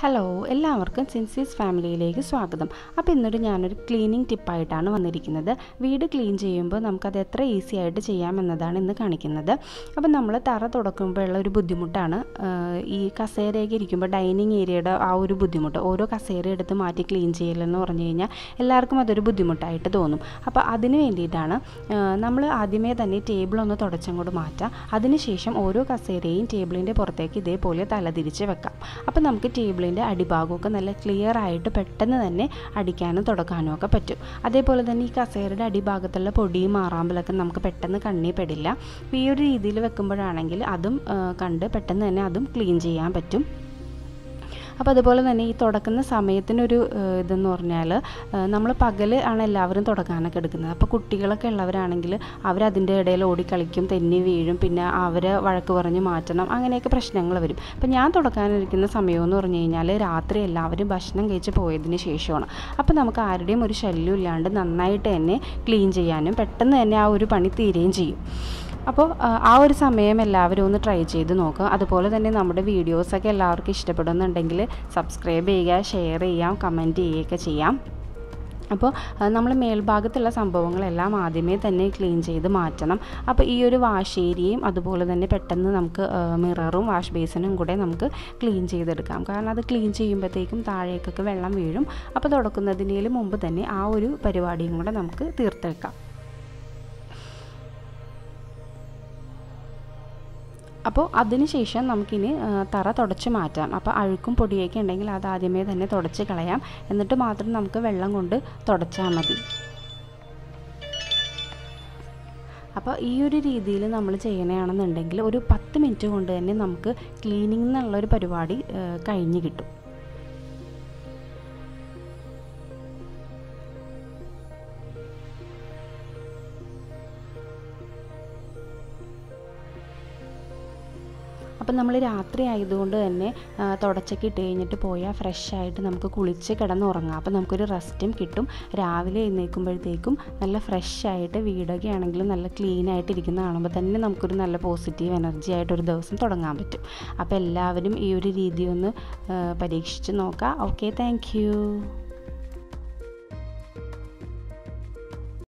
Hello എല്ലാവർക്കും സിൻസീസ് ഫാമിലിയിലേക്ക് സ്വാഗതം. അപ്പോൾ ഇന്നൊരു ഞാനൊരു ക്ലീനിങ് ടിപ്പായിട്ടാണ് വന്നിരിക്കുന്നത്. വീട് ക്ലീൻ ചെയ്യുമ്പോൾ നമുക്കത് എത്ര ഈസി ആയിട്ട് ചെയ്യാമെന്നതാണ് ഇന്ന് കാണിക്കുന്നത്. അപ്പോൾ നമ്മൾ തറ തുടക്കുമ്പോഴുള്ള ഒരു ബുദ്ധിമുട്ടാണ്. ഈ കസേരയൊക്കെ ഇരിക്കുമ്പോൾ ഡൈനിങ് ഏരിയയുടെ ആ ഒരു ബുദ്ധിമുട്ട്. ഓരോ കസേര എടുത്ത് മാറ്റി ക്ലീൻ ചെയ്യലെന്ന് പറഞ്ഞു കഴിഞ്ഞാൽ എല്ലാവർക്കും അതൊരു ബുദ്ധിമുട്ടായിട്ട് തോന്നും. അപ്പോൾ അതിന് വേണ്ടിയിട്ടാണ് നമ്മൾ ആദ്യമേ തന്നെ ടേബിൾ ഒന്ന് തുടച്ചങ്ങോട്ട് മാറ്റാം. അതിനുശേഷം ഓരോ കസേരയും ടേബിളിന്റെ പുറത്തേക്ക് ഇതേപോലെ തലതിരിച്ച് വെക്കാം. അപ്പോൾ നമുക്ക് ടേബിളിന്റെ അടിഭാഗമൊക്കെ നല്ല ക്ലിയർ ആയിട്ട് പെട്ടെന്ന് തന്നെ അടിക്കാനും തുടക്കാനും ഒക്കെ പറ്റും. അതേപോലെ തന്നെ ഈ കസേരയുടെ അടിഭാഗത്തുള്ള പൊടിയും മാറാമ്പലൊക്കെ നമുക്ക് പെട്ടെന്ന് കണ്ണി പെടില്ല. ഈ ഒരു രീതിയിൽ വെക്കുമ്പോഴാണെങ്കിൽ അതും കണ്ട് പെട്ടെന്ന് തന്നെ അതും ക്ലീൻ ചെയ്യാൻ പറ്റും. അപ്പോൾ അതുപോലെ തന്നെ ഈ തുടക്കുന്ന സമയത്തിനൊരു ഇതെന്ന് പറഞ്ഞാൽ നമ്മൾ പകൽ ആണ് എല്ലാവരും തുടക്കാനൊക്കെ എടുക്കുന്നത്. അപ്പോൾ കുട്ടികളൊക്കെ ഉള്ളവരാണെങ്കിൽ അവരതിന്റെ ഇടയിൽ ഓടിക്കളിക്കും തെന്നി വീഴും പിന്നെ അവരെ വഴക്ക് പറഞ്ഞ് മാറ്റണം അങ്ങനെയൊക്കെ പ്രശ്നങ്ങൾ വരും. അപ്പോൾ ഞാൻ തുടക്കാനിരിക്കുന്ന സമയമെന്ന് പറഞ്ഞു കഴിഞ്ഞാൽ രാത്രി എല്ലാവരും ഭക്ഷണം കഴിച്ച് പോയതിന് ശേഷമാണ്. അപ്പോൾ നമുക്ക് ആരുടെയും ഒരു ശല്യം ഇല്ലാണ്ട് നന്നായിട്ട് തന്നെ ക്ലീൻ ചെയ്യാനും പെട്ടെന്ന് തന്നെ ആ ഒരു പണി തീരുകയും ചെയ്യും. അപ്പോൾ ആ, ഒരു സമയം എല്ലാവരും ഒന്ന് ട്രൈ ചെയ്ത് നോക്കുക അതുപോലെ തന്നെ നമ്മുടെ വീഡിയോസൊക്കെ എല്ലാവർക്കും ഇഷ്ടപ്പെടുന്നുണ്ടെങ്കിൽ സബ്സ്ക്രൈബ് ചെയ്യുക ഷെയർ ചെയ്യാം കമന്റ് ചെയ്യുകയൊക്കെ ചെയ്യാം. അപ്പോൾ നമ്മൾ മേൽഭാഗത്തുള്ള സംഭവങ്ങളെല്ലാം ആദ്യമേ തന്നെ ക്ലീൻ ചെയ്ത് മാറ്റണം. അപ്പോൾ ഈ ഒരു വാഷ് ഏരിയയും അതുപോലെ തന്നെ പെട്ടെന്ന് നമുക്ക് മിററും വാഷ് ബേസിനും കൂടെ നമുക്ക് ക്ലീൻ ചെയ്തെടുക്കാം. കാരണം അത് ക്ലീൻ ചെയ്യുമ്പോഴത്തേക്കും താഴേക്കൊക്കെ വെള്ളം വീഴും. അപ്പോൾ തുടക്കുന്നതിനേലും മുമ്പ് തന്നെ ആ ഒരു പരിപാടിയും കൂടെ നമുക്ക് തീർത്തെടുക്കാം. അപ്പോൾ അതിനുശേഷം നമുക്കിനി തറ തുടച്ച് മാറ്റാം. അപ്പോൾ അഴുക്കും പൊടിയൊക്കെ ഉണ്ടെങ്കിൽ അത് ആദ്യമേ തന്നെ തുടച്ച് കളയാം. എന്നിട്ട് മാത്രം നമുക്ക് വെള്ളം കൊണ്ട് തുടച്ചാൽ മതി. അപ്പോൾ ഈ ഒരു രീതിയിൽ നമ്മൾ ചെയ്യണമെന്നുണ്ടെങ്കിൽ ഒരു പത്ത് മിനിറ്റ് കൊണ്ട് തന്നെ നമുക്ക് ക്ലീനിങ് എന്നുള്ളൊരു പരിപാടി ആ, കഴിഞ്ഞ് കിട്ടും. അപ്പം നമ്മൾ രാത്രി ആയതുകൊണ്ട് തന്നെ തുടച്ചൊക്കെ ഇട്ട് കഴിഞ്ഞിട്ട് പോയാൽ ഫ്രഷ് ആയിട്ട് നമുക്ക് കുളിച്ച് കിടന്നുറങ്ങാം. അപ്പം നമുക്കൊരു റെസ്റ്റും കിട്ടും. രാവിലെ എഴുന്നേൽക്കുമ്പോഴത്തേക്കും നല്ല ഫ്രഷ് ആയിട്ട് വീടൊക്കെ ആണെങ്കിലും നല്ല ക്ലീൻ ആയിട്ട് കാണുമ്പോൾ തന്നെ നമുക്കൊരു നല്ല പോസിറ്റീവ് എനർജി ആയിട്ട് ഒരു ദിവസം തുടങ്ങാൻ പറ്റും. അപ്പോൾ എല്ലാവരും ഈ ഒരു രീതി ഒന്ന് പരീക്ഷിച്ച് നോക്കാം ഓക്കെ താങ്ക്